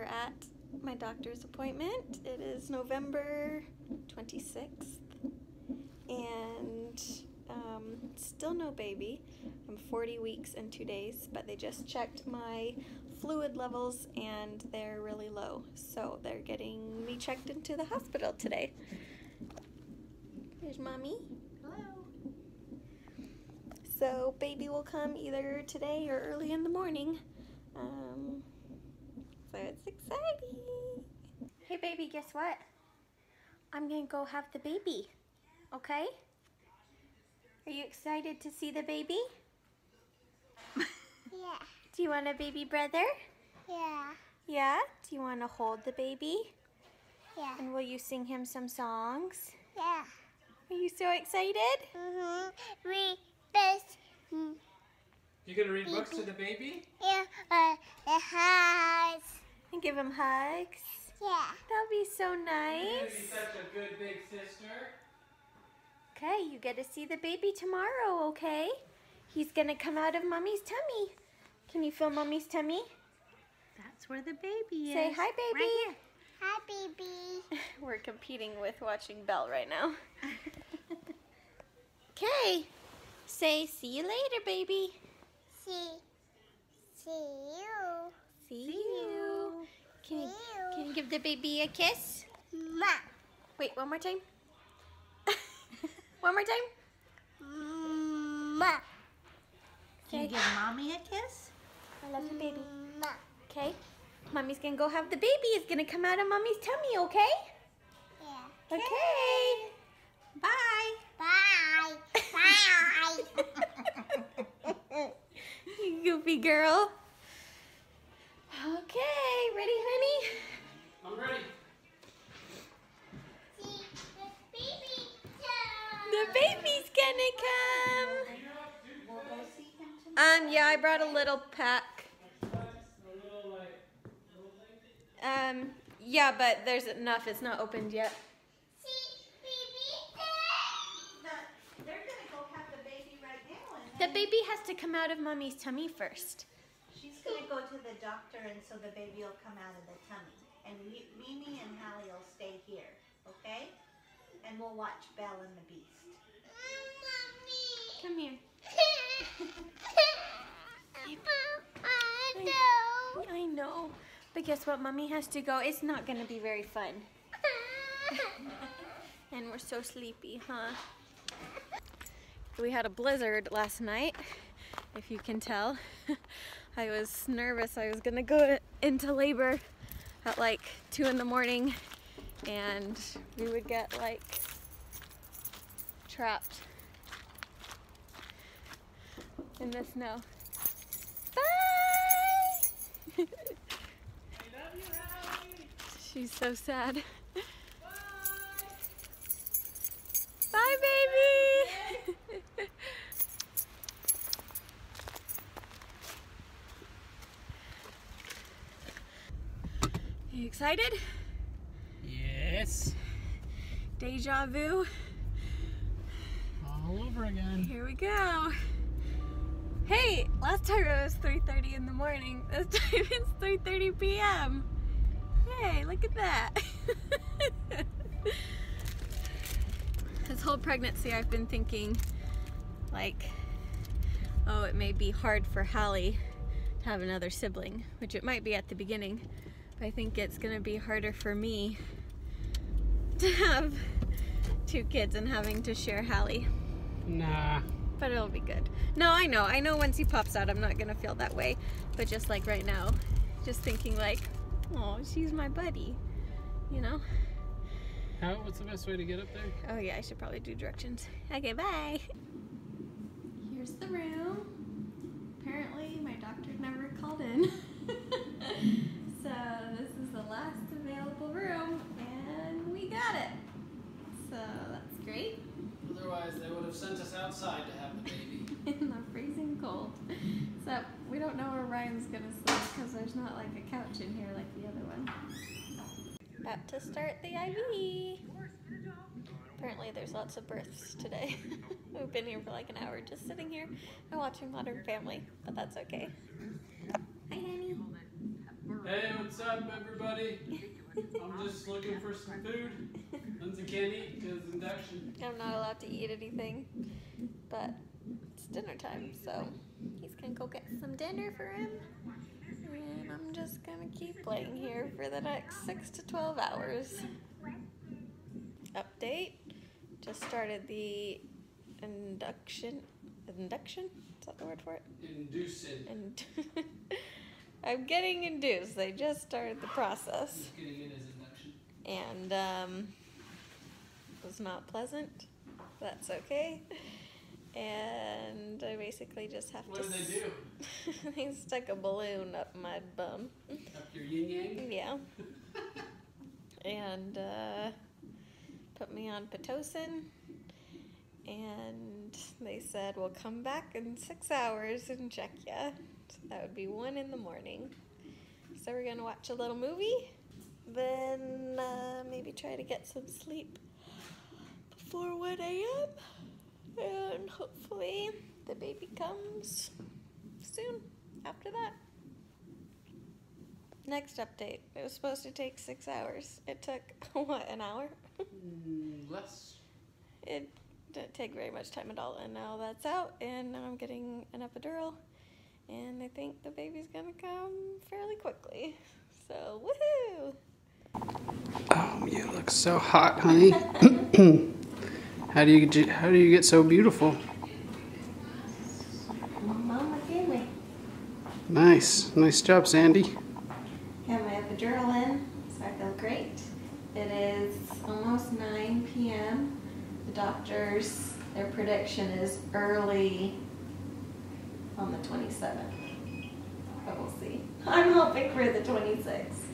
we're at my doctor's appointment. It is November 26th, and um, still no baby. I'm 40 weeks and two days, but they just checked my fluid levels and they're really low. So they're getting me checked into the hospital today. There's mommy. Hello. So baby will come either today or early in the morning. Um, exciting. Hey baby, guess what? I'm gonna go have the baby. Okay? Are you excited to see the baby? Yeah. Do you want a baby brother? Yeah. Yeah? Do you want to hold the baby? Yeah. And will you sing him some songs? Yeah. Are you so excited? Mm-hmm. We best. Mm, You gonna read books to the baby? Yeah. Uh, the house. And give him hugs? Yeah. That'll be so You're nice. gonna be such a good big sister. Okay, you get to see the baby tomorrow, okay? He's gonna come out of mommy's tummy. Can you feel mommy's tummy? That's where the baby is. Say hi, baby. Right. Hi, baby. We're competing with watching Belle right now. Okay. Say see you later, baby. See. See you. See, See you. you. Can you, you. can you give the baby a kiss? Ma. Wait, one more time. one more time. Ma. Can you give mommy a kiss? I love you, baby. Ma. Okay. Mommy's gonna go have the baby. It's gonna come out of mommy's tummy, okay? Yeah. Okay. Bye. Bye. Bye. you goofy girl. Okay, ready, honey? I'm ready. See the baby too. The baby's gonna come. We'll go see him tomorrow. Um, yeah, I brought a little pack. A little like little thing. Um, yeah, but there's enough. It's not opened yet. See baby too. The- they're gonna go have the baby right now, and The then baby has to come out of mommy's tummy first. She's gonna go to the doctor, and so the baby will come out of the tummy. And Mimi and Hallie will stay here, okay? And we'll watch Belle and the Beast. Mommy. Come here. I know. I know. But guess what? Mommy has to go. It's not gonna be very fun. And we're so sleepy, huh? We had a blizzard last night, if you can tell. I was nervous I was gonna go into labor at like 2 in the morning and we would get like trapped in the snow. Bye! you, She's so sad. Bye, baby! You excited? Yes. Deja vu. All over again. Here we go. Hey, last time it was 3.30 in the morning. This time it's 3.30 p.m. Hey, look at that. this whole pregnancy I've been thinking like, oh, it may be hard for Hallie to have another sibling, which it might be at the beginning. But I think it's gonna be harder for me to have two kids and having to share Hallie Nah. but it'll be good. No, I know. I know once he pops out, I'm not gonna feel that way. But just like right now, just thinking like, oh, she's my buddy, you know? How? What's the best way to get up there? Oh yeah, I should probably do directions. Okay, bye. Here's the room. Apparently, my doctor never called in. so this is the last available room, and we got it. So that's great. Otherwise, they would have sent us outside to have the baby. in the freezing cold. So we don't know where Ryan's gonna sleep because there's not like a couch in here like the other one. About to start the IV. Apparently there's lots of births today. We've been here for like an hour just sitting here and watching Modern Family, but that's okay. Hi, honey. Hey, what's up, everybody? I'm just looking for some food. Lindsay can't eat because induction. I'm not allowed to eat anything, but it's dinner time, so he's gonna go get some dinner for him. And I'm just gonna keep playing here for the next six to 12 hours. Update just started the induction. Induction? Is that the word for it? Inducing. And I'm getting induced. They just started the process. Just getting in his induction. and um, it was not pleasant. That's okay. And I basically just have What to. What did they do? they stuck a balloon up my bum. Up your yin yang? Yeah. and uh, put me on Pitocin. And they said, we'll come back in six hours and check ya. So that would be one in the morning. So we're going to watch a little movie. Then uh, maybe try to get some sleep before 1 a.m. And hopefully the baby comes soon after that. Next update. It was supposed to take six hours. It took, what, an hour? Mm, less. It didn't take very much time at all. And now that's out, and now I'm getting an epidural. And I think the baby's gonna come fairly quickly. So, woohoo! Oh, you look so hot, honey. how do you how do you get so beautiful? Nice, nice job, Sandy. Got my epidural in, so I feel great. It is almost 9 p.m. The doctors, their prediction is early on the 27th. But we'll see. I'm hoping for the 26th.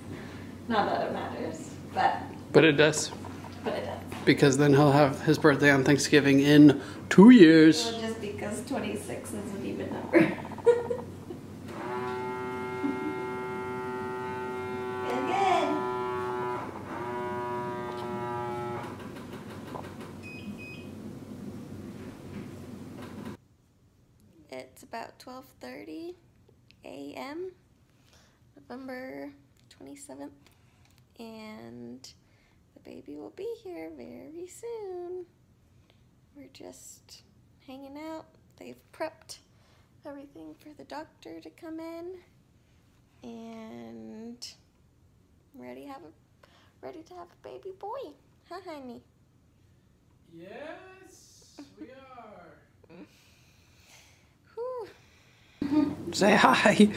Not that it matters, but But it does. but it does. Because then he'll have his birthday on Thanksgiving in two years. Well, just because 26 is an even number. a.m. November 27th and the baby will be here very soon. We're just hanging out. They've prepped everything for the doctor to come in, and ready have a ready to have a baby boy. Huh, honey? Yes, we are. Say hi.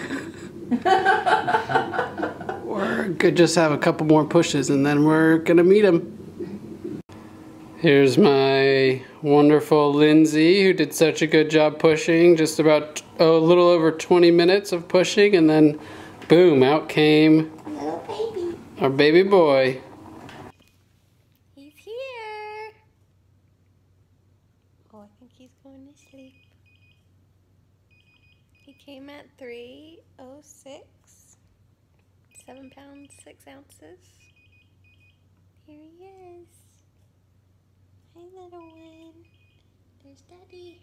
we're could just have a couple more pushes and then we're gonna meet him. Here's my wonderful Lindsay who did such a good job pushing. Just about oh, a little over 20 minutes of pushing and then boom, out came Little baby. our baby boy. He's here. Oh, I think he's going to sleep. He came at 306, 7 pounds, 6 ounces. Here he is. Hi, little one. There's Daddy.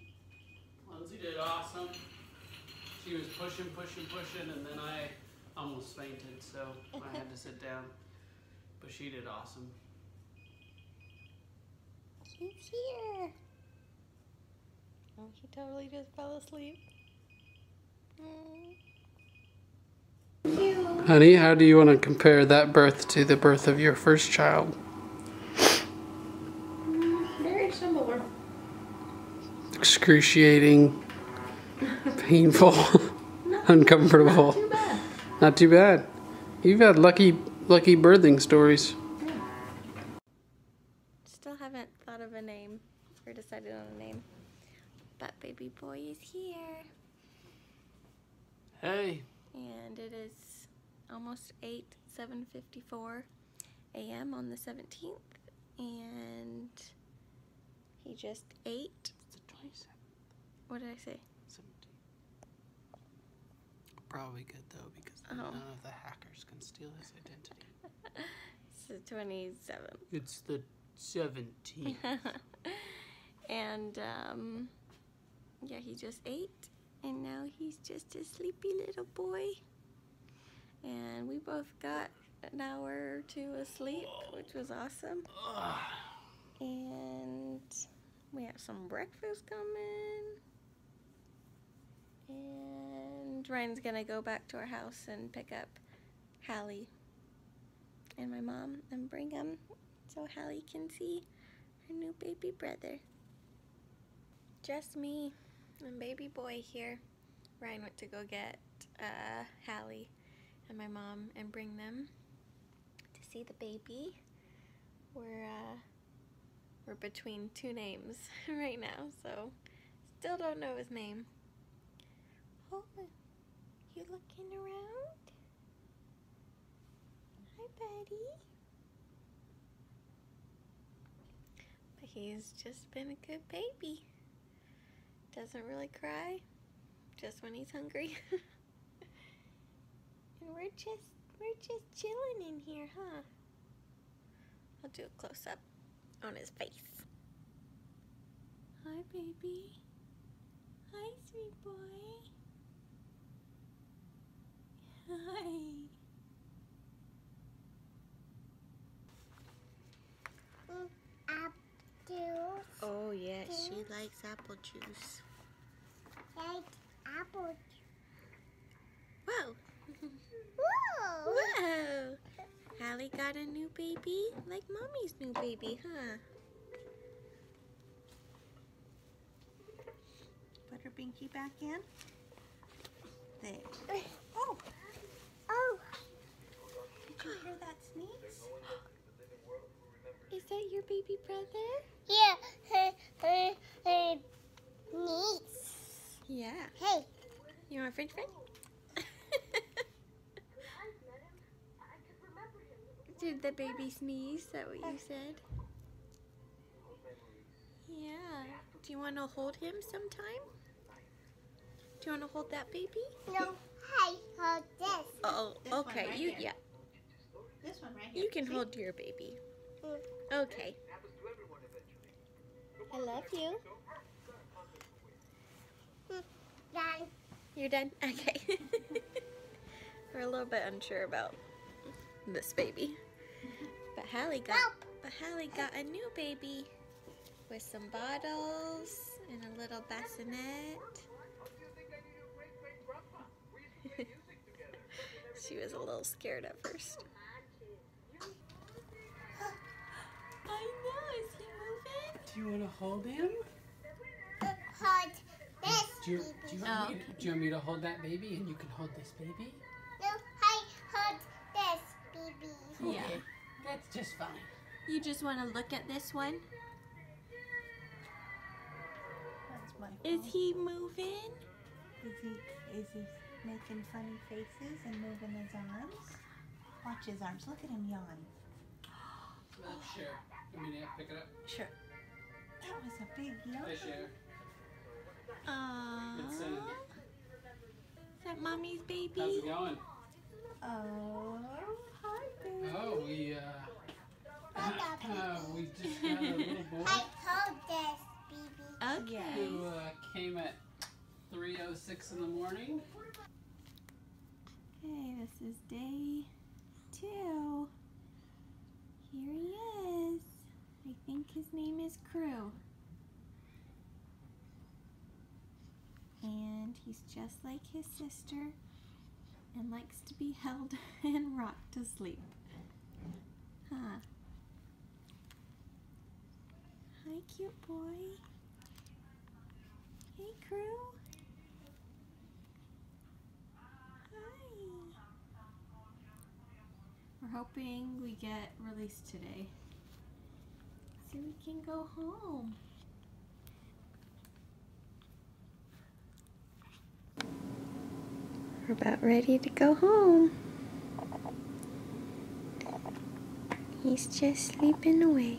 Lindsay did awesome. She was pushing, pushing, pushing, and then I almost fainted, so I had to sit down. But she did awesome. He's here. Oh, he totally just fell asleep. Mm. Honey, how do you want to compare that birth to the birth of your first child? Very similar. Excruciating, painful, uncomfortable. Not Too bad. Not too bad. You've had lucky, lucky birthing stories. Still haven't thought of a name or decided on a name. But baby boy is here. Hey, And it is almost 8, 7.54 a.m. on the 17th. And he just ate. it's the 27th, What did I say? 17th. Probably good though, because Oh. none of the hackers can steal his identity. It's the 27th. It's the 17th. and um, yeah, he just ate, and now he's just a sleepy little boy. And we both got an hour or two of sleep, which was awesome. And we have some breakfast coming. And Ryan's gonna go back to our house and pick up Hallie and my mom and bring them so Hallie can see her new baby brother. Just me and baby boy here. Ryan went to go get uh, Hallie and my mom and bring them to see the baby. We're uh, we're between two names right now, so still don't know his name. Oh, you looking around? Hi, buddy. But he's just been a good baby. Doesn't really cry, just when he's hungry. and we're just we're just chilling in here, huh? I'll do a close up on his face. Hi, baby. Hi, sweet boy. Hi. Apple. Juice. Oh, yeah, she likes apple juice. Like apple. Whoa. Whoa. Whoa. Hallie got a new baby, like mommy's new baby, huh? Put her binky back in. There. Oh. oh, Oh. did you hear that sneeze? Is that your baby brother? Yeah. Her, her, her niece. Yeah. Hey. You want a french fry? Did the baby sneeze? Is that what you said? Yeah. Do you want to hold him sometime? Do you want to hold that baby? No. Hey. Hold this. Oh, This okay. right you here. yeah. This one right here. You can See? hold your baby. Mm. Okay. I love you. Done. You're done? Okay. We're a little bit unsure about this baby. But Hallie got but Hallie got a new baby with some bottles and a little bassinet. she was a little scared at first. I know, is he moving? Do you want to hold him? Hold this. Do you, baby. do, you Oh, want me, do you want me to hold that baby and you can hold this baby? No. I Hold this baby. Yeah. Okay, That's just fine. You just want to look at this one? That's my Is he moving? Is he is he making funny faces and moving his arms? Watch his arms. Look at him yawn. sure. I mean, yeah, pick it up. Sure. That was a big yawn. share. Aww. It's, uh, Is that mommy's baby? How's it going? Oh, hi, baby. Oh, we, uh, Hold uh, we just had a little boy Hey. Hold this baby. Okay. who uh, came at 3.06 in the morning. Okay, this is day two. Here he is. I think his name is Crew. And he's just like his sister and likes to be held and rocked to sleep. Huh. Hi, cute boy. Hey, Crew. Hi. We're hoping we get released today. So we can go home. We're about ready to go home. He's just sleeping away.